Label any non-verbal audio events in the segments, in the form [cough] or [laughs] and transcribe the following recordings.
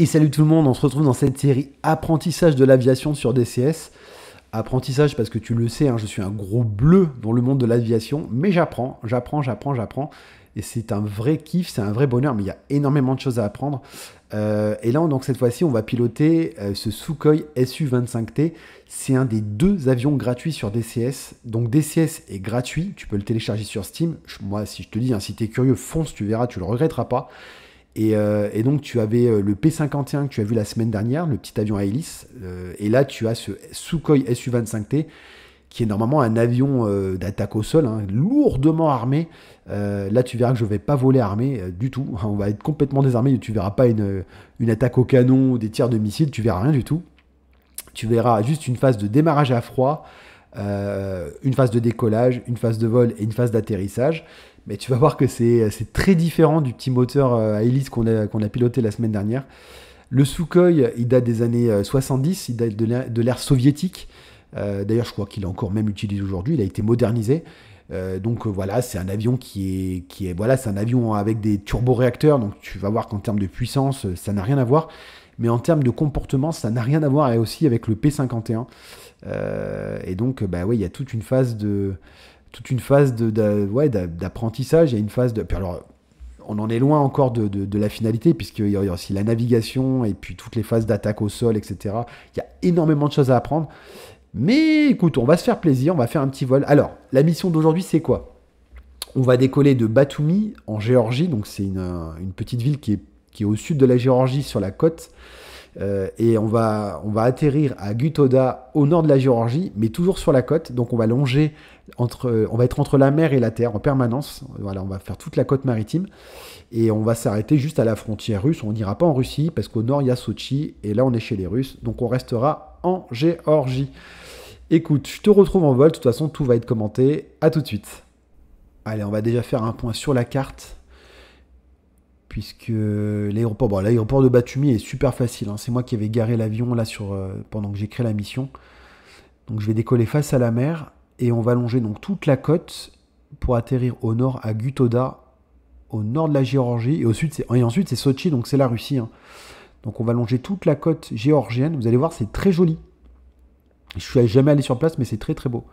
Et salut tout le monde, on se retrouve dans cette série Apprentissage de l'aviation sur DCS. Apprentissage parce que tu le sais, hein, je suis un gros bleu dans le monde de l'aviation, mais j'apprends, j'apprends, j'apprends, j'apprends. Et c'est un vrai kiff, c'est un vrai bonheur, mais il y a énormément de choses à apprendre. Euh, et là, donc cette fois-ci, on va piloter euh, ce Sukhoi Su-25T. C'est un des deux avions gratuits sur DCS. Donc DCS est gratuit, tu peux le télécharger sur Steam. Moi, si je te dis, hein, si tu es curieux, fonce, tu verras, tu le regretteras pas. Euh, et, donc, tu avais euh, le P-51 que tu as vu la semaine dernière, le petit avion à hélice. Euh, et là, tu as ce Sukhoi Su-25T, qui est normalement un avion d'attaque au sol, hein, lourdement armé. là, tu verras que je ne vais pas voler armé du tout. [laughs] On va être complètement désarmé. Tu ne verras pas une, une, attaque au canon ou des tirs de missiles. Tu verras rien du tout. Tu verras juste une phase de démarrage à froid, une phase de décollage, une phase de vol et une phase d'atterrissage mais tu vas voir que c'est très différent du petit moteur euh, à hélice qu'on a, a, piloté la semaine dernière. Le Sukhoi, il date des années 70, euh, il date de l'ère soviétique. Euh, d'ailleurs, je crois qu'il est encore même utilisé aujourd'hui, il a été modernisé. donc voilà, c'est un avion qui est, qui est voilà, c'est un avion avec des turboréacteurs. Donc tu vas voir qu'en termes de puissance, ça n'a rien à voir. Mais en termes de comportement, ça n'a rien à voir aussi avec le P51. et donc, bah ouais, il y a toute une phase de toute une phase d'apprentissage, il y a une phase de... alors, on en est loin encore de, la finalité, puisqu'il y a aussi la navigation et puis toutes les phases d'attaque au sol, etc. Il y a énormément de choses à apprendre. Mais écoute, on va se faire plaisir, on va faire un petit vol. Alors, la mission d'aujourd'hui, c'est quoi? On va décoller de Batumi, en Géorgie, donc c'est une, petite ville qui est, qui est, au sud de la Géorgie, sur la côte. Euh, et on va, on va atterrir à Gutoda, au nord de la Géorgie, mais toujours sur la côte. Donc on va longer on va être entre la mer et la terre en permanence. Voilà, on va faire toute la côte maritime et on va s'arrêter juste à la frontière russe. On n'ira pas en Russie parce qu'au nord il y a Sochi et là on est chez les Russes. Donc on restera en Géorgie. Écoute, je te retrouve en vol. De toute façon, tout va être commenté. À tout de suite. Allez, on va déjà faire un point sur la carte puisque l'aéroport, bon, l'aéroport de Batumi est super facile. Hein. C'est moi qui avais garé l'avion là euh, pendant que j'ai créé la mission. Donc je vais décoller face à la mer et on va longer donc toute la côte pour atterrir au nord à Gutoda, au nord de la Géorgie et au sud et ensuite c'est Sochi donc c'est la Russie. Hein. Donc on va longer toute la côte géorgienne. Vous allez voir c'est très joli. Je suis jamais allé sur place mais c'est très très beau.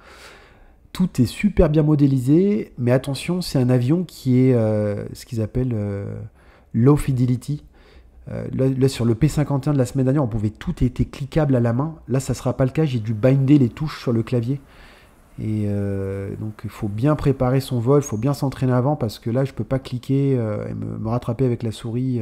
Tout est super bien modélisé, mais attention, c'est un avion qui est euh, ce qu'ils appellent euh, low fidelity. Euh, là, sur le P51 de la semaine dernière, on pouvait tout était cliquable à la main. Là, ça sera pas le cas. J'ai dû binder les touches sur le clavier. Et euh, donc, il faut bien préparer son vol, il faut bien s'entraîner avant parce que là, je peux pas cliquer euh, et me, rattraper avec la souris.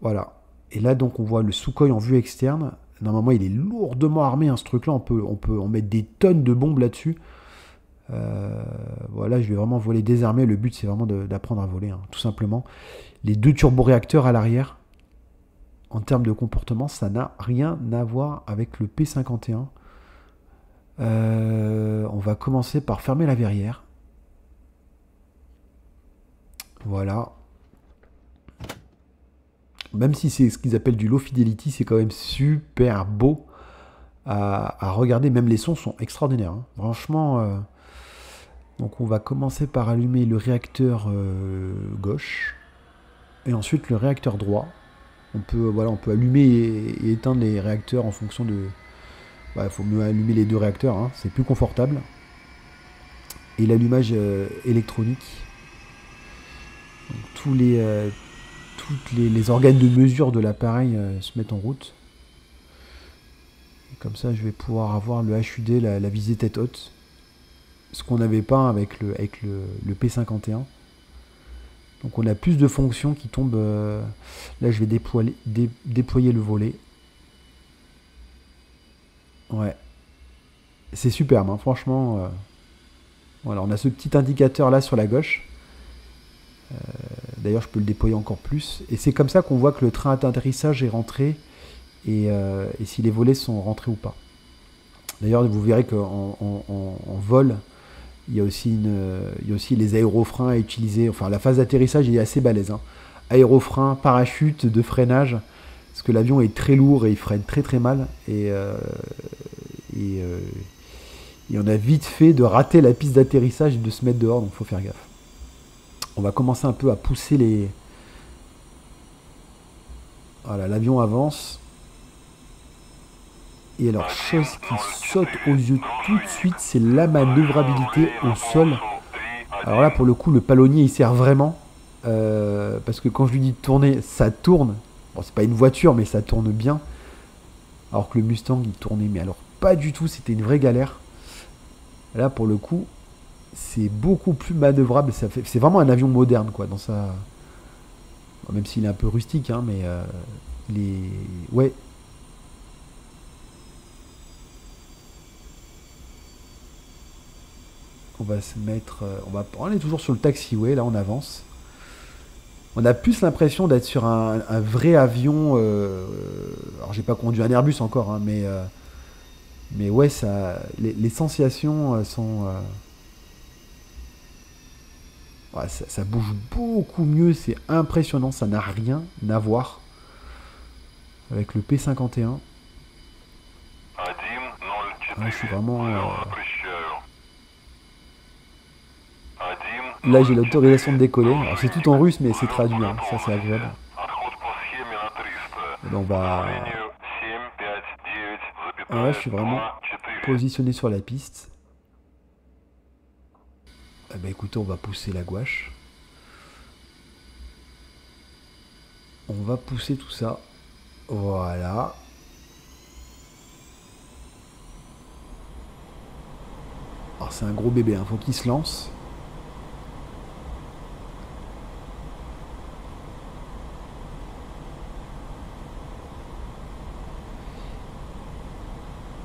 Voilà. Et là, donc, on voit le Sukhoi en vue externe. Normalement, il est lourdement armé, hein, ce truc-là. On peut, on peut en mettre des tonnes de bombes là-dessus. Euh, voilà, je vais vraiment voler désarmé. Le but, c'est vraiment d'apprendre à voler, hein, tout simplement. Les deux turboréacteurs à l'arrière, en termes de comportement, ça n'a rien à voir avec le P51. Euh, on va commencer par fermer la verrière. Voilà. Même si c'est ce qu'ils appellent du low fidelity, c'est quand même super beau à, regarder. Même les sons sont extraordinaires. Hein. Franchement, euh, donc on va commencer par allumer le réacteur euh, gauche et ensuite le réacteur droit. On peut, voilà, on peut allumer et, éteindre les réacteurs en fonction de... Il faut mieux allumer les deux réacteurs, hein, c'est plus confortable. Et l'allumage euh, électronique. tous les, euh, toutes les, organes de mesure de l'appareil se mettent en route. comme ça, je vais pouvoir avoir le HUD, la visée tête haute ce qu'on n'avait pas avec le, avec le, P51. Donc on a plus de fonctions qui tombent. Euh, là, je vais déployer, déployer le volet. Ouais. C'est superbe, hein, franchement. Euh, on a ce petit indicateur là sur la gauche. Euh, d'ailleurs, je peux le déployer encore plus. Et c'est comme ça qu'on voit que le train d'atterrissage est rentré et, si les volets sont rentrés ou pas. D'ailleurs, vous verrez qu'en en vol, il y, a aussi une, il y a aussi les aérofreins à utiliser. Enfin, la phase d'atterrissage est assez balèze. Hein. Aérofrein, parachute, de freinage. Parce que l'avion est très lourd et il freine très très mal. Et, euh, et, euh, on a vite fait de rater la piste d'atterrissage et de se mettre dehors. Donc faut faire gaffe. On va commencer un peu à pousser les, Voilà, l'avion avance. Et alors, chose qui saute aux yeux tout de suite, c'est la manœuvrabilité au sol. Alors là, pour le coup, le palonnier, il sert vraiment. Euh, parce que quand je lui dis de tourner, ça tourne. Bon, c'est pas une voiture, mais ça tourne bien. Alors que le Mustang, il tournait, mais alors pas du tout, c'était une vraie galère. Là, pour le coup, c'est beaucoup plus manœuvrable. C'est vraiment un avion moderne, quoi, dans sa. même s'il est un peu rustique, hein, mais euh, il est. Ouais. On va se mettre. Euh, on, va... on est toujours sur le taxiway, là, on avance. On a plus l'impression d'être sur un, vrai avion. Euh, alors, j'ai pas conduit un Airbus encore, hein, mais. Euh, mais ouais, ça, les, sensations sont. ça, bouge beaucoup mieux, c'est impressionnant, ça n'a rien à voir avec le P51. Ah, je suis vraiment. Là, j'ai l'autorisation de décoller. c'est tout en russe, mais c'est traduit. Hein. Ça, c'est agréable. on va. Ah je suis vraiment positionné sur la piste. Eh ben, écoutez, on va pousser la gouache. On va pousser tout ça. Voilà. Alors c'est un gros bébé, hein. faut qu'il se lance.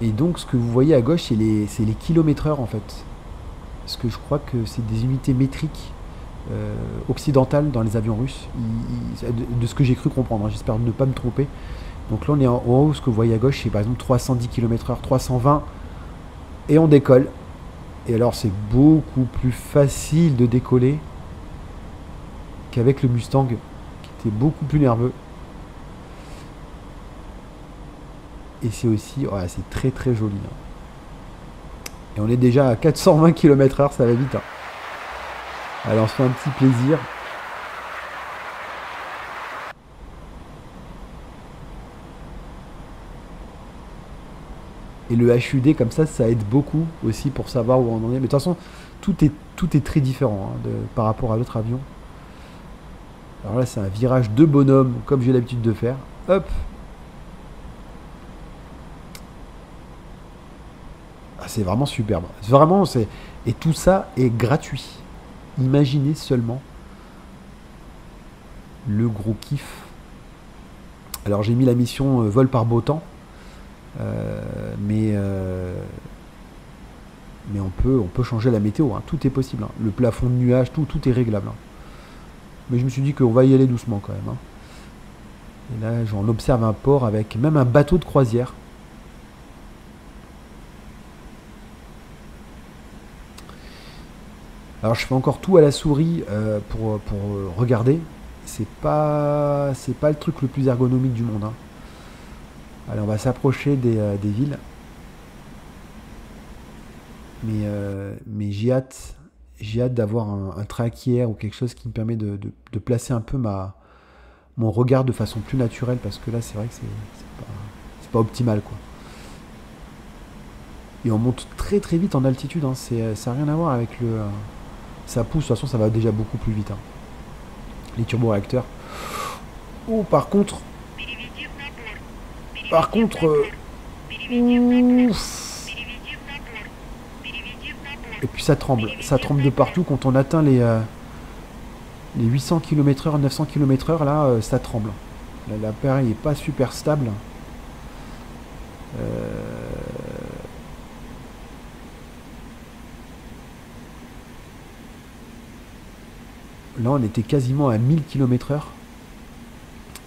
Et donc, ce que vous voyez à gauche, c'est les, les kilomètres heure en fait. Parce que je crois que c'est des unités métriques euh, occidentales dans les avions russes. de, ce que j'ai cru comprendre, hein, j'espère ne pas me tromper. Donc là, on est en, haut. Ce que vous voyez à gauche, c'est par exemple 310 km/h, 320. Et on décolle. Et alors, c'est beaucoup plus facile de décoller qu'avec le Mustang, qui était beaucoup plus nerveux. Et c'est aussi, c'est très très joli. Hein. Et on est déjà à 420 km/h, ça va vite. Hein. Alors on se fait un petit plaisir. Et le HUD comme ça, ça aide beaucoup aussi pour savoir où on en est. Mais de toute façon, tout est, tout est très différent hein, par rapport à l'autre avion. Alors là, c'est un virage de bonhomme, comme j'ai l'habitude de faire. Hop, c'est vraiment superbe. Vraiment, et tout ça est gratuit. Imaginez seulement le gros kiff. Alors j'ai mis la mission euh, vol par beau temps, euh, mais euh, mais on peut on peut changer la météo. Hein. Tout est possible. Hein. Le plafond de nuages, tout tout est réglable. Hein. Mais je me suis dit qu'on va y aller doucement quand même. Et là, j'en observe un port avec même un bateau de croisière. Alors je fais encore tout à la souris euh, pour, pour regarder. C'est pas c'est pas le truc le plus ergonomique du monde. Hein. Allez, on va s'approcher des, euh, villes. Mais, euh, mais j'ai hâte, j'ai hâte d'avoir un, un ou quelque chose qui me permet de, placer un peu ma, mon regard de façon plus naturelle parce que là c'est vrai que c'est pas, pas optimal quoi. Et on monte très très vite en altitude, hein. ça n'a rien à voir avec le, ça pousse, de toute façon ça va déjà beaucoup plus vite. Hein. Les turboréacteurs. Oh par contre. Par contre. Euh, et puis ça tremble. Ça tremble de partout quand on atteint les, euh, les 800 km/h, 900 km/h, là, euh, ça tremble. L'appareil n'est pas super stable. Là, on était quasiment à 1000 km/h.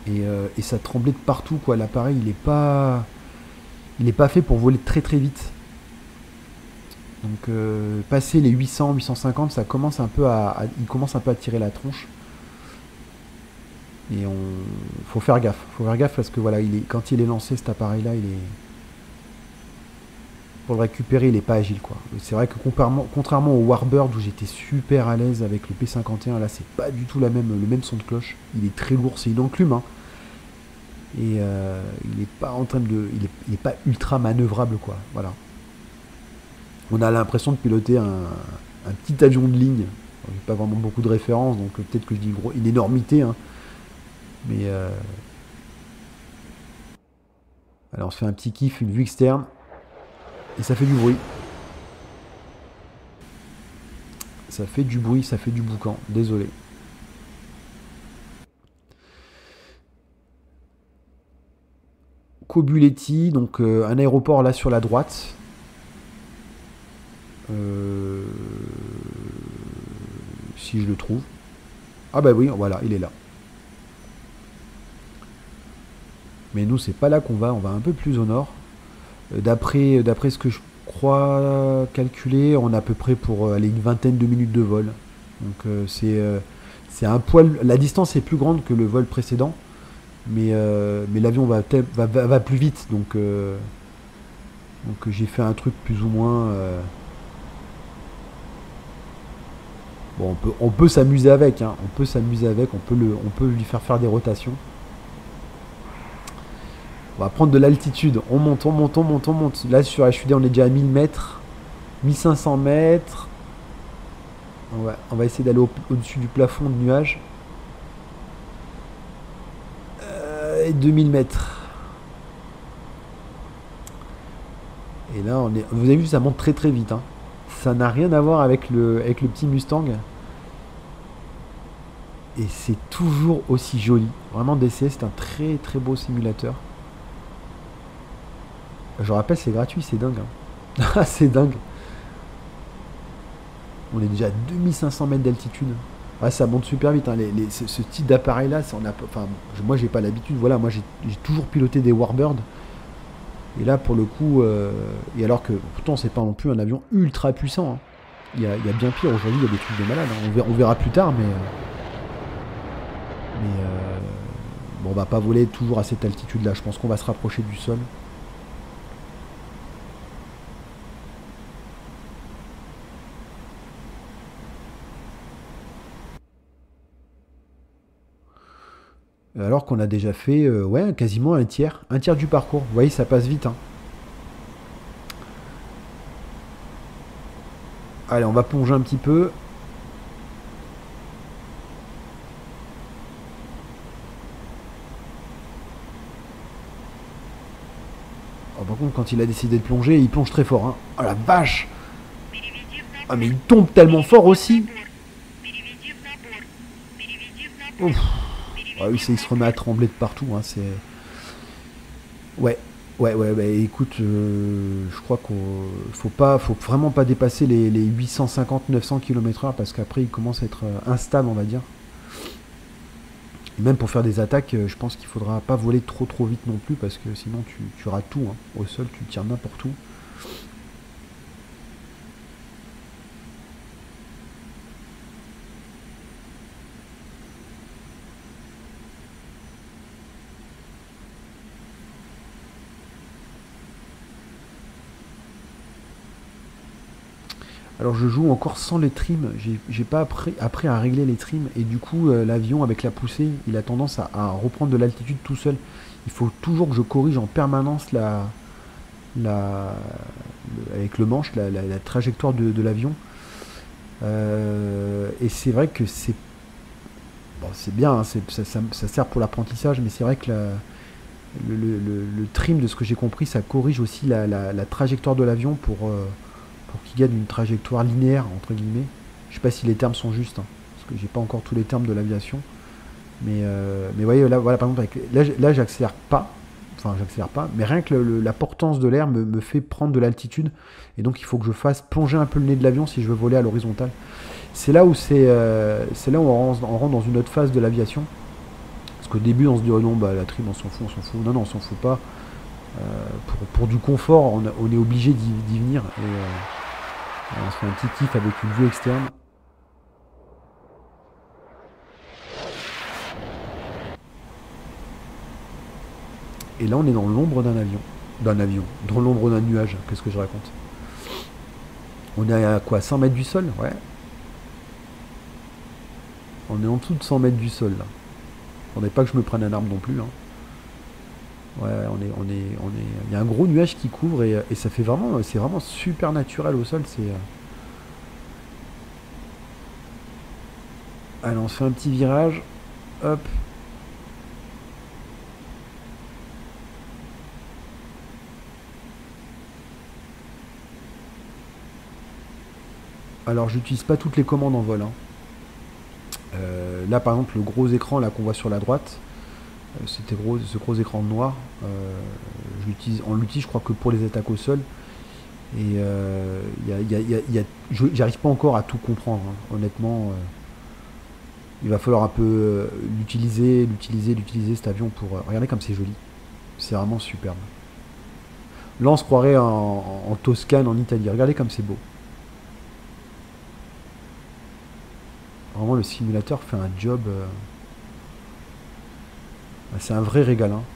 Euh, et, ça tremblait de partout, quoi. L'appareil, il n'est pas, il est pas fait pour voler très très vite. Donc, euh, passer les 800, 850, ça commence un peu à, il commence un peu à tirer la tronche. Et on, faut faire gaffe, faut faire gaffe parce que voilà, il est, quand il est lancé, cet appareil-là, il est, pour le récupérer, il n'est pas agile. quoi. C'est vrai que contrairement au Warbird où j'étais super à l'aise avec le P51, là c'est pas du tout la même, le même son de cloche. Il est très lourd, c'est une enclume. Hein. Et euh, il n'est pas en train de. Il est, pas ultra manœuvrable, quoi. Voilà. On a l'impression de piloter un, petit avion de ligne. J'ai pas vraiment beaucoup de références, donc peut-être que je dis gros, une énormité. Hein. Mais. Euh... Alors on se fait un petit kiff, une vue externe. Et ça fait du bruit. Ça fait du bruit, ça fait du boucan. Désolé. Cobuletti, donc euh, un aéroport là sur la droite. Euh, si je le trouve. Ah bah oui, voilà, il est là. Mais nous, c'est pas là qu'on va, on va un peu plus au nord. Euh, d'après, d'après ce que je crois calculer, on a à peu près pour aller une vingtaine de minutes de vol. Donc c'est, un poil. La distance est plus grande que le vol précédent mais, euh, l'avion va, plus vite, donc, euh, donc j'ai fait un truc plus ou moins... Euh, bon, on peut, on peut s'amuser avec, hein. on peut on peut lui faire faire des rotations. On va prendre de l'altitude, on monte, on monte, on monte, on monte. Là sur HUD on est déjà à 1000 mètres, 1500 mètres. On va, on va essayer d'aller au-dessus du plafond de nuages. 2000 mètres. Et là. Vous avez vu, ça monte très très vite. Hein. Ça n'a rien à voir avec le, avec le petit Mustang. Et c'est toujours aussi joli. Vraiment, DCS, c'est un très très beau simulateur. Je rappelle, c'est gratuit, c'est dingue. Hein. [laughs] c'est dingue. On est déjà à 2500 mètres d'altitude ça monte super vite. Hein. ce, type d'appareil-là, enfin, moi, j'ai pas l'habitude. Voilà, moi, j'ai toujours piloté des Warbird. Et là, pour le coup, euh, et alors que pourtant, c'est pas non plus un avion ultra puissant. Hein. Il, y a, bien pire. Aujourd'hui, il y a des trucs de malade. On, verra, plus tard, mais. Euh, mais euh, bon, on va pas voler toujours à cette altitude-là. Je pense qu'on va se rapprocher du sol. Alors qu'on a déjà fait euh, quasiment un tiers, un tiers du parcours. Vous voyez, ça passe vite. Hein. Allez, on va plonger un petit peu. Oh, par contre, quand il a décidé de plonger, il plonge très fort. Hein. Oh la vache Ah mais il tombe tellement fort aussi. Ah il se remet à trembler de partout. Hein, c'est... Ouais, ouais, ouais, bah, écoute, euh, je crois qu'il faut pas, faut vraiment pas dépasser les, 850-900 km/h parce qu'après il commence à être euh, instable, on va dire. Même pour faire des attaques, euh, je pense qu'il faudra pas voler trop trop vite non plus parce que sinon tu, tu tout. Hein. Au sol, tu tires n'importe où. Alors je joue encore sans les trims, j'ai pas appris, à régler les trims et du coup euh, l'avion avec la poussée il a tendance à, reprendre de l'altitude tout seul. Il faut toujours que je corrige en permanence la, avec le manche la, trajectoire de, l'avion. Euh, et c'est vrai que c'est bon, c'est bien, hein, ça, sert pour l'apprentissage, mais c'est vrai que le, trim de ce que j'ai compris ça corrige aussi la, trajectoire de l'avion pour euh, pour qu'il gagne une trajectoire linéaire, entre guillemets. Je sais pas si les termes sont justes, hein, parce que j'ai pas encore tous les termes de l'aviation. Mais, euh, mais voyez, là, voilà, par exemple, là, j'accélère pas, enfin, j'accélère pas, mais rien que la portance de l'air me, fait prendre de l'altitude, et donc il faut que je fasse plonger un peu le nez de l'avion si je veux voler à l'horizontale. C'est là où c'est, euh, c'est là où on rentre, dans une autre phase de l'aviation. Parce qu'au début, on se dit, oh non, bah, la trim, on s'en fout, on s'en fout. Non, non, on s'en fout pas. Euh, pour, du confort, on, est obligé d'y venir. Et, on se fait un petit kiff avec une vue externe. Et là, on est dans l'ombre d'un avion. D'un avion. Dans l'ombre d'un nuage. Qu'est-ce que je raconte On est à quoi 100 mètres du sol Ouais. On est en dessous de 100 mètres du sol, là. n'est pas que je me prenne un arbre non plus. Hein. Ouais, on est, on est, on est. Il y a un gros nuage qui couvre et, ça fait vraiment, c'est vraiment super naturel au sol. C'est. euh. Allez, on se fait un petit virage. Hop. Alors, j'utilise pas toutes les commandes en vol. hein. Euh, là, par exemple, le gros écran là qu'on voit sur la droite, c'était gros, ce gros écran noir, euh, on l'utilise, je crois, que pour les attaques au sol. Et euh, y a- j'arrive pas encore à tout comprendre, hein. honnêtement. euh, il va falloir un peu euh, l'utiliser, l'utiliser, l'utiliser cet avion pour. euh, regardez comme c'est joli. C'est vraiment superbe. Là, on se croirait en Toscane, en Italie. Regardez comme c'est beau. Vraiment, le simulateur fait un job. Euh, ah, C'est un vrai régal. hein.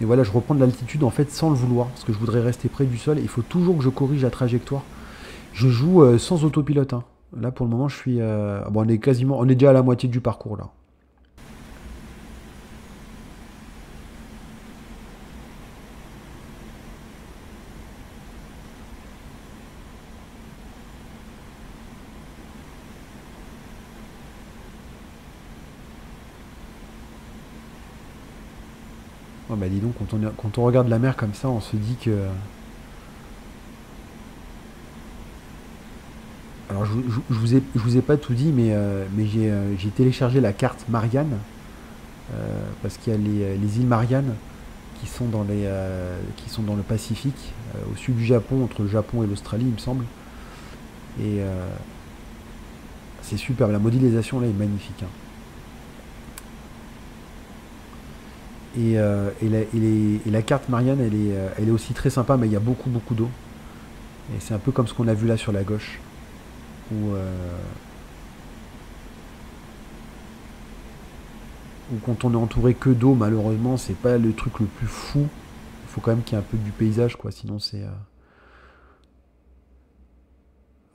Et voilà, je reprends de l'altitude en fait sans le vouloir, parce que je voudrais rester près du sol. Il faut toujours que je corrige la trajectoire. Je joue euh, sans autopilote. hein. Là, pour le moment, je suis. euh, on est quasiment, on est déjà à la moitié du parcours là. Bah dis donc, quand on, regarde la mer comme ça, on se dit que. Alors je, je- vous ai, pas tout dit, mais, euh, euh, j'ai téléchargé la carte Marianne, euh, parce qu'il y a les, les îles Mariannes qui sont dans, le Pacifique, au sud du Japon, entre le Japon et l'Australie, il me semble. Et c'est superbe, la modélisation là est magnifique. hein. Et, euh, et la, carte Marianne, elle est, euh, elle est aussi très sympa, mais il y a beaucoup, beaucoup d'eau. Et c'est un peu comme ce qu'on a vu là sur la gauche. Où, euh, où quand on est entouré que d'eau, malheureusement, c'est pas le truc le plus fou. Il faut quand même qu'il y ait un peu du paysage, quoi. Sinon, c'est.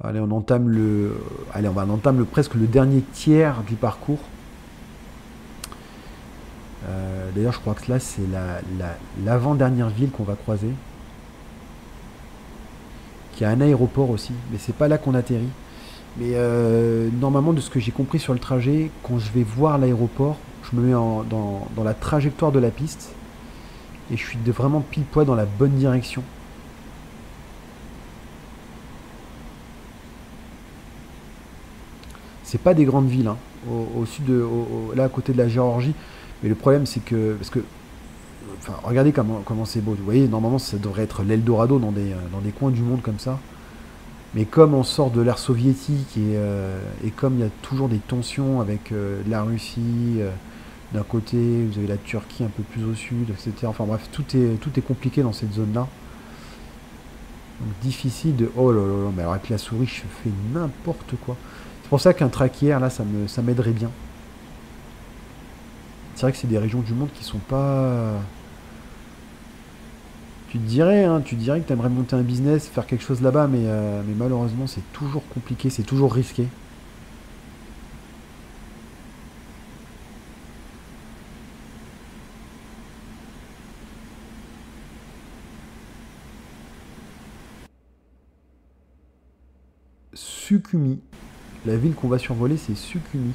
Allez, on entame le. Allez, on va entame presque le dernier tiers du parcours. Euh, D'ailleurs, je crois que là, c'est la- la- l'avant-dernière ville qu'on va croiser. Qui a un aéroport aussi, mais c'est pas là qu'on atterrit. Mais euh, normalement, de ce que j'ai compris sur le trajet, quand je vais voir l'aéroport, je me mets dans, la trajectoire de la piste et je suis vraiment pile poil dans la bonne direction. C'est pas des grandes villes, hein, au, sud de, là à côté de la Géorgie. Mais le problème, c'est que. Parce que. Regardez comment comment c'est beau. Vous voyez, normalement, ça devrait être l'Eldorado dans des, euh, dans des coins du monde comme ça. Mais comme on sort de l'ère soviétique et, euh, et comme il y a toujours des tensions avec euh, la Russie d'un côté, vous avez la Turquie un peu plus au sud, etc. Enfin bref, tout est, tout est compliqué dans cette zone-là. Donc difficile de... Oh là là là, mais alors avec la souris, je fais n'importe quoi. C'est pour ça qu'un traquière, là, ça me, ça m'aiderait bien. C'est vrai que c'est des régions du monde qui sont pas... Tu te dirais, hein, tu dirais que tu aimerais monter un business, faire quelque chose là-bas, mais, euh, mais malheureusement c'est toujours compliqué, c'est toujours risqué. Sukumi. La ville qu'on va survoler, c'est Sukumi.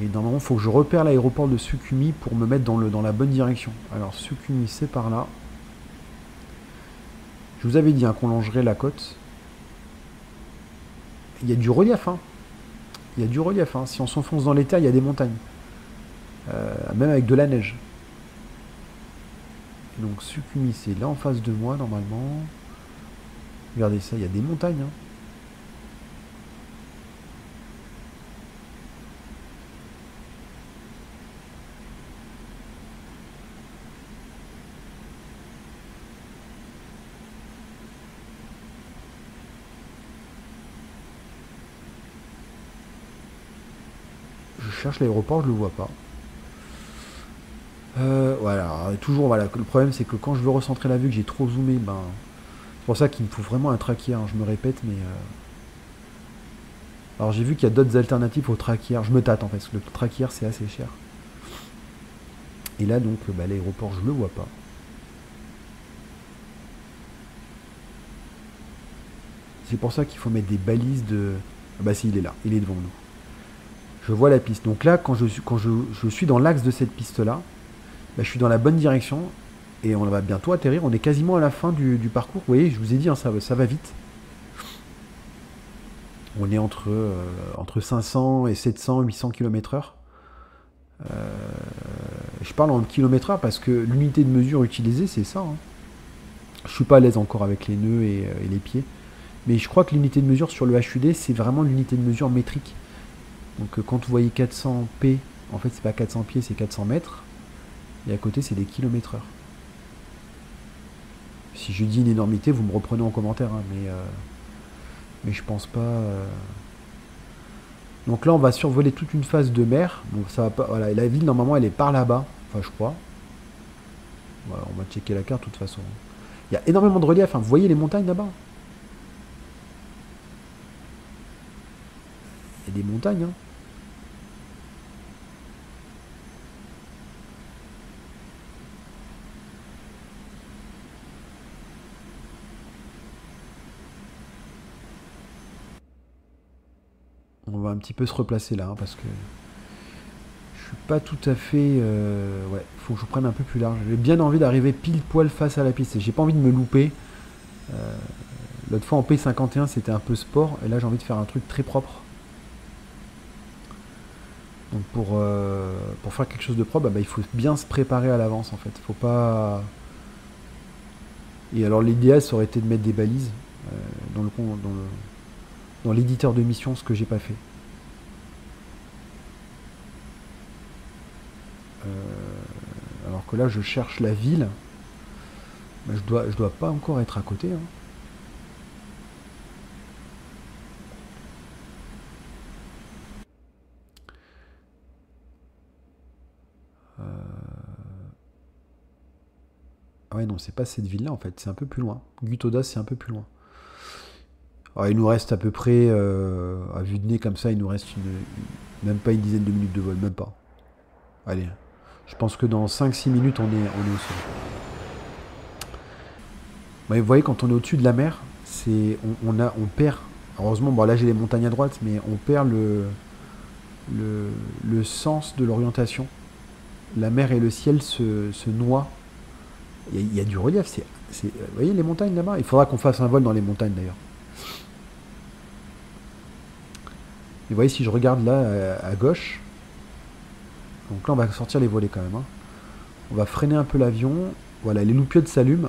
Et normalement, il faut que je repère l'aéroport de Sukumi pour me mettre dans, le, dans la bonne direction. Alors, Sukumi, c'est par là. Je vous avais dit hein, qu'on longerait la côte. Il y a du relief. Hein. Il y a du relief. Hein. Si on s'enfonce dans les terres, il y a des montagnes. Euh, même avec de la neige. Donc, Sukumi, c'est là en face de moi, normalement. Regardez ça, il y a des montagnes. hein. Je cherche l'aéroport, je le vois pas. Euh, voilà, toujours voilà. Le problème c'est que quand je veux recentrer la vue, que j'ai trop zoomé, ben c'est pour ça qu'il me faut vraiment un traquier. hein, je me répète, mais euh, Alors j'ai vu qu'il y a d'autres alternatives au traquière. Je me tâte en fait, parce que le traquière c'est assez cher. Et là donc bah, l'aéroport je le vois pas. C'est pour ça qu'il faut mettre des balises de. Ah bah si il est là, il est devant nous. Je vois la piste. Donc là, quand je suis, dans l'axe de cette piste-là, bah, je suis dans la bonne direction et on va bientôt atterrir. On est quasiment à la fin du, parcours. Vous voyez, je vous ai dit, hein, ça, va vite. On est entre, euh, entre 500 et 700, 800 km/h. je parle en km/h parce que l'unité de mesure utilisée, c'est ça. Hein. Je suis pas à l'aise encore avec les nœuds et, euh, les pieds. Mais je crois que l'unité de mesure sur le HUD, c'est vraiment l'unité de mesure métrique. Donc euh, quand vous voyez 400 P, en fait c'est pas 400 pieds, c'est 400 mètres. Et à côté c'est des kilomètres heure. Si je dis une énormité, vous me reprenez en commentaire, hein, mais mais je pense pas. Euh. Donc là, on va survoler toute une phase de mer. Ça va pas. Voilà, la ville normalement, elle est par là-bas. Enfin, je crois. on va checker la carte de toute façon. Il y a énormément de relief. Hein. Vous voyez les montagnes là-bas? Des montagnes. Hein. On va un petit peu se replacer là, hein, parce que je suis pas tout à fait... Euh, ouais, faut que je prenne un peu plus large. J'ai bien envie d'arriver pile poil face à la piste. J'ai pas envie de me louper. Euh, l'autre fois en P51, c'était un peu sport. Et là, j'ai envie de faire un truc très propre. Donc pour, euh, pour faire quelque chose de propre, bah, il faut bien se préparer à l'avance en fait. Faut pas. Et alors l'idéal ça aurait été de mettre des balises dans le dans le dans l'éditeur de mission ce que j'ai pas fait. Euh, alors que là je cherche la ville. Mais je dois, je dois pas encore être à côté. Hein. Ah ouais non c'est pas cette ville là en fait, c'est un peu plus loin. Gutoda c'est un peu plus loin. Alors, il nous reste à peu près, euh, à vue de nez comme ça, il nous reste même pas une dizaine de minutes de vol, même pas. Allez, je pense que dans 5-6 minutes, on est, on au sol. vous voyez, quand on est au-dessus de la mer, c'est, on, perd, heureusement, bon là j'ai les montagnes à droite, mais on perd le, sens de l'orientation. La mer et le ciel se noient. Il y, a, du relief. C'est, vous voyez les montagnes là-bas? Il faudra qu'on fasse un vol dans les montagnes d'ailleurs. vous voyez, si je regarde là euh, à gauche, donc là on va sortir les volets quand même. Hein. On va freiner un peu l'avion. Voilà, les loupiottes s'allument.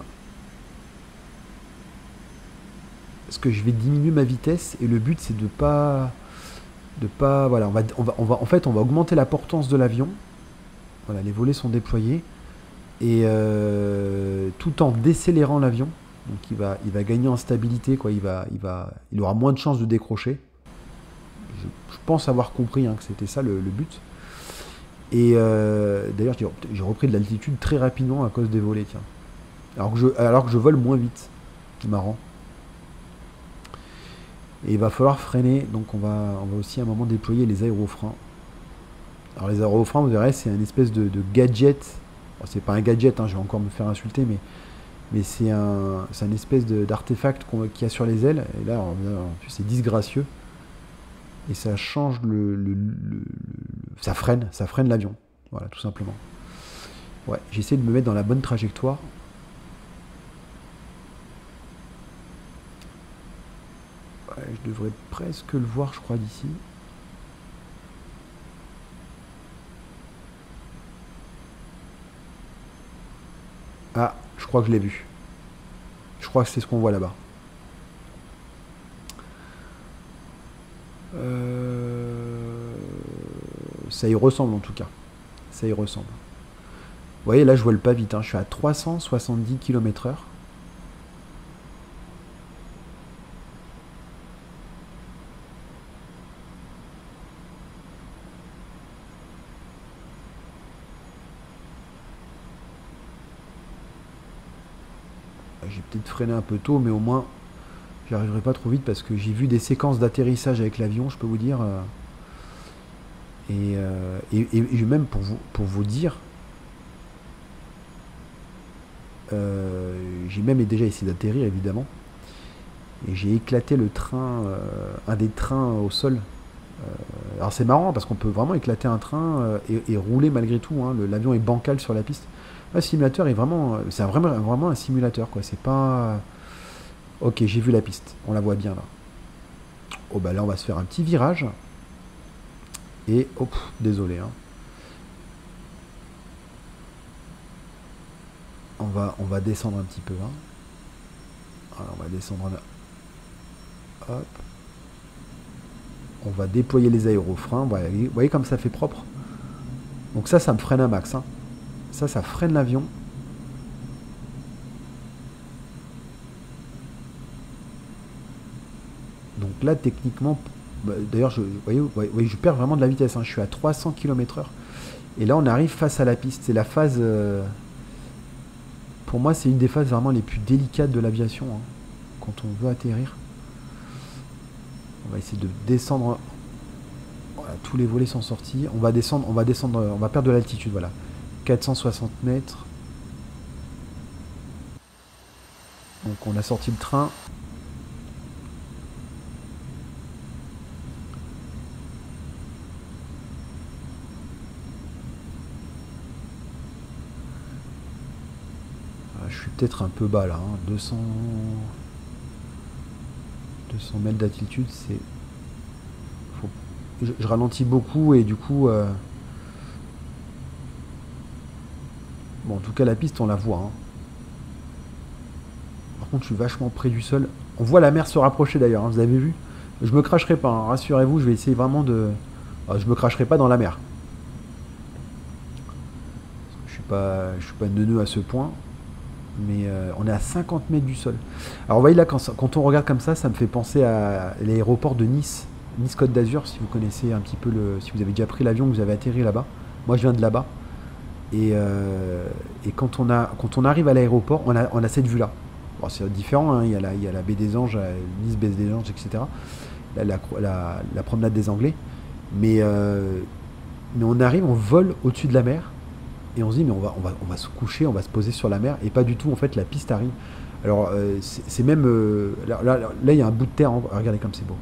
Parce que je vais diminuer ma vitesse et le but c'est de pas de pas voilà on va, on va, on va en fait on va augmenter la portance de l'avion voilà les volets sont déployés et euh, tout en décélérant l'avion donc il va gagner en stabilité il aura moins de chances de décrocher je, pense avoir compris hein, que c'était ça le, but. Et euh, d'ailleurs, j'ai repris de l'altitude très rapidement à cause des volets. Alors que je, vole moins vite. C'est marrant. Et il va falloir freiner, donc on va, on va aussi à un moment déployer les aérofreins. Alors les aérofreins, vous verrez, c'est un espèce de, gadget. C'est pas un gadget, hein, je vais encore me faire insulter, mais, c'est un, un espèce d'artefact qu'il y a sur les ailes. Et là, c'est disgracieux et ça change le, ça freine, ça freine l'avion. Voilà, tout simplement. Ouais, j'essaie de me mettre dans la bonne trajectoire. je devrais presque le voir, je crois, d'ici. Ah, je crois que je l'ai vu. Je crois que c'est ce qu'on voit là-bas. Euh, ça y ressemble en tout cas. Ça y ressemble. Vous voyez, là je le pas vite. Hein. Je suis à 370 km/h. J'ai peut-être freiné un peu tôt, mais au moins J'arriverai pas trop vite parce que j'ai vu des séquences d'atterrissage avec l'avion, je peux vous dire. Euh, euh, et, même pour vous, pour vous dire, euh, j'ai même déjà essayé d'atterrir évidemment. Et j'ai éclaté le train, un des trains au sol. alors c'est marrant parce qu'on peut vraiment éclater un train et, rouler malgré tout. Hein. L'avion est bancal sur la piste. Le simulateur est vraiment, c'est vraiment, un simulateur. C'est pas Ok, j'ai vu la piste. On la voit bien là. Oh bah là, on va se faire un petit virage. Et, hop, désolé. Hein. On, va, descendre un petit peu. Hein. on va descendre. Hop. On va déployer les aérofreins. Vous voyez, vous voyez comme ça fait propre? Donc ça, ça me freine un max. Hein. Ça, ça freine l'avion. Donc là, techniquement, bah, d'ailleurs, je, voyez, je perds vraiment de la vitesse. Hein. Je suis à 300 km/h. Et là, on arrive face à la piste. C'est la phase. Euh, pour moi, c'est une des phases vraiment les plus délicates de l'aviation. Hein, quand on veut atterrir. On va essayer de descendre. Voilà, tous les volets sont sortis. On va descendre, on va descendre, on va perdre de l'altitude. Voilà. 460 mètres. Donc on a sorti le train. peut-être un peu bas là. 200... Hein. 200 mètres d'altitude, c'est... Je, ralentis beaucoup et du coup... Euh, en tout cas, la piste, on la voit. Hein. Par contre, je suis vachement près du sol. On voit la mer se rapprocher d'ailleurs, hein, vous avez vu? Je me cracherai pas, rassurez-vous, je vais essayer vraiment de... Ah, je me cracherai pas dans la mer. Je suis pas, je suis pas neuneux à ce point mais euh, on est à 50 mètres du sol. Alors vous voyez là, quand, on regarde comme ça, ça me fait penser à l'aéroport de Nice, Nice Côte d'Azur, si vous connaissez un petit peu le, si vous avez déjà pris l'avion, vous avez atterri là-bas. Moi, je viens de là-bas. Et, euh, quand, on a, quand on arrive à l'aéroport, on a, on a cette vue-là. c'est différent, hein. il, y a la, baie des Anges, Nice des Anges, etc. La, promenade des Anglais. Mais, euh, mais on arrive, on vole au-dessus de la mer et on se dit mais on va, se coucher, on va se poser sur la mer et pas du tout en fait la piste arrive. Alors euh, c'est même là, là, il y a un bout de terre, regardez comme c'est beau.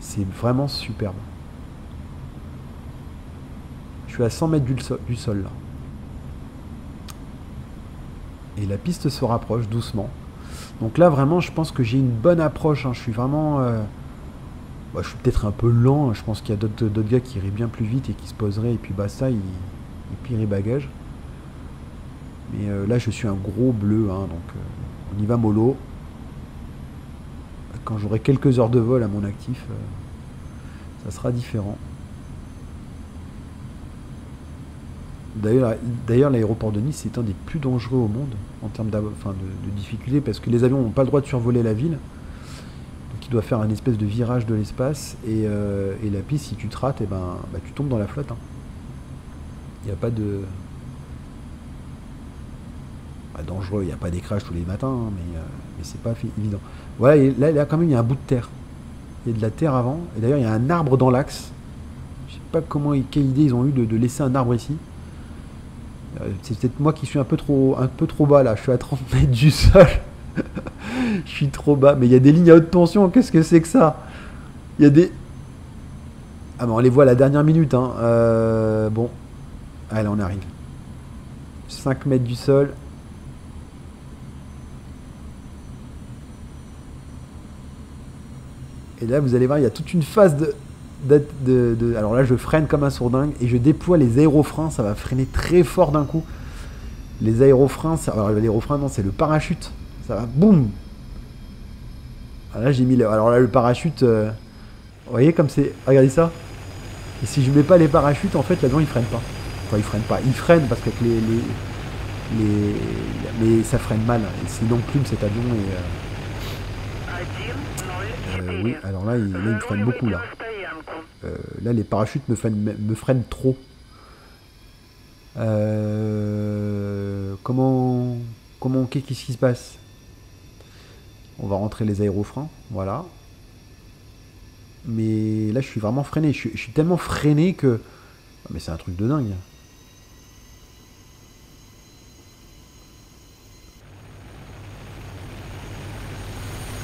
C'est vraiment superbe. À 100 mètres du sol, du sol là. Et la piste se rapproche doucement. Donc là vraiment je pense que j'ai une bonne approche. Hein. Je suis vraiment... Euh, bah, je suis peut-être un peu lent. Je pense qu'il y a d'autres gars qui iraient bien plus vite et qui se poseraient. Et puis bah ça, ils, et puis bagages. Mais euh, là, je suis un gros bleu, hein, donc euh, on y va mollo. Quand j'aurai quelques heures de vol à mon actif, ça sera différent. D'ailleurs, l'aéroport de Nice c'est un des plus dangereux au monde en termes de, de, difficulté parce que les avions n'ont pas le droit de survoler la ville. Donc il doit faire un espèce de virage de l'espace et, la piste, si tu te rates, et eh ben, bah, tu tombes dans la flotte. Hein. Il n'y a pas de. Pas dangereux, il n'y a pas des tous les matins, hein, mais, euh, mais c'est pas évident. Voilà, là, là, quand même, il y a un bout de terre. Il y a de la terre avant, et d'ailleurs, il y a un arbre dans l'axe. Je sais pas comment, quelle idée ils ont eu de, laisser un arbre ici. Euh, c'est peut-être moi qui suis un peu trop, un peu trop bas là. Je suis à 30 [laughs] mètres du sol. je suis trop bas. Mais il y a des lignes à haute tension. Qu'est-ce que c'est que ça? Il y a des. Ah, mais on les voit à la dernière minute. Hein. Euh, bon, Allez, on arrive. 5 mètres du sol. Et là, vous allez voir, il y a toute une phase de, de, Alors là, je freine comme un sourdingue et je déploie les aérofreins. Ça va freiner très fort d'un coup. Les aérofreins, alors l'aérofrein, non, c'est le parachute. Ça va, boum ah, Là, j'ai mis... Alors là, le parachute... Euh, vous voyez comme c'est... Regardez ça. Et si je mets pas les parachutes, en fait, l'avion, il freine pas. Enfin, il freine pas. Il freine parce que les, les, les, mais ça freine mal. Et c'est une plume cet avion et. Euh, euh, oui, alors là, il, là, il freine beaucoup là. Euh, là, les parachutes me freinent, trop. comment, comment, qu'est-ce qui se passe? On va rentrer les aérofreins, voilà. Mais là, je suis vraiment freiné. Je suis, tellement freiné que... Ah, mais c'est un truc de dingue.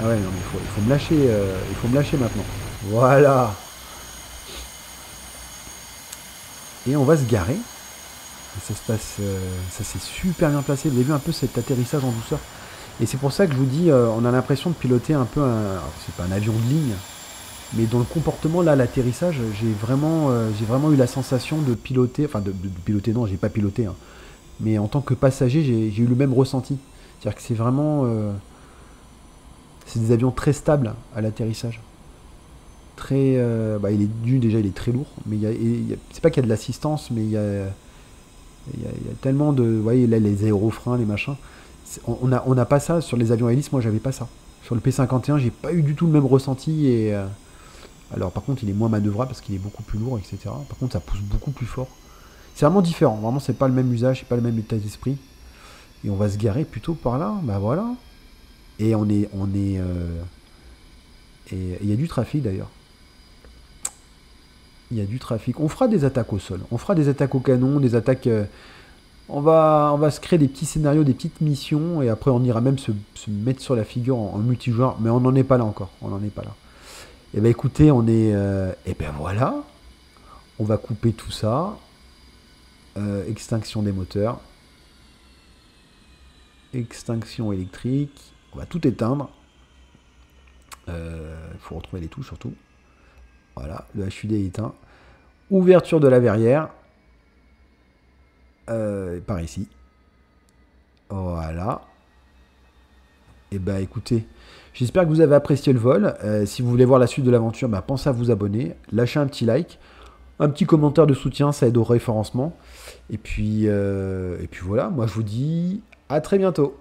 Ah ouais, non, mais il faut, me lâcher. Euh, il faut me lâcher maintenant. Voilà. Et on va se garer. euh, ça s'est super bien placé. Vous avez vu un peu cet atterrissage en douceur. Et c'est pour ça que je vous dis, euh, on a l'impression de piloter un peu un. C'est pas un avion de ligne, mais dans le comportement là, l'atterrissage, j'ai vraiment, euh, eu la sensation de piloter. Enfin, de, piloter, non, j'ai pas piloté. Hein. mais en tant que passager, j'ai eu le même ressenti. C'est-à-dire que c'est vraiment. c'est des avions très stables à l'atterrissage très. Euh, bah, il est dû déjà, il est très lourd, mais il c'est pas qu'il y a de l'assistance, mais il y a, il y, a, tellement de. Vous voyez, là, les aérofreins, les machins. On n'a on a pas ça sur les avions hélices, moi j'avais pas ça. Sur le P51, j'ai pas eu du tout le même ressenti. Et, euh, alors, par contre, il est moins manœuvrable parce qu'il est beaucoup plus lourd, etc. Par contre, ça pousse beaucoup plus fort. C'est vraiment différent. Vraiment, c'est pas le même usage, c'est pas le même état d'esprit. Et on va se garer plutôt par là. Bah voilà. Et on est. On est euh, Et il y a du trafic d'ailleurs il y a du trafic. On fera des attaques au sol, on fera des attaques au canon, des attaques. Euh, on, va, on va se créer des petits scénarios, des petites missions, et après on ira même se, mettre sur la figure en, multijoueur, mais on n'en est pas là encore. On n'en est pas là. Et eh ben écoutez, on est. et euh, eh ben voilà. On va couper tout ça. Euh, extinction des moteurs. Extinction électrique. On va tout éteindre. Il faut retrouver les touches surtout. Voilà, le HUD est éteint. Ouverture de la verrière. Euh, par ici. Voilà. Et eh bah ben, écoutez, j'espère que vous avez apprécié le vol. Euh, si vous voulez voir la suite de l'aventure, bah, pensez à vous abonner. Lâchez un petit like. Un petit commentaire de soutien, ça aide au référencement. Et puis, euh, et puis voilà, moi je vous dis à très bientôt.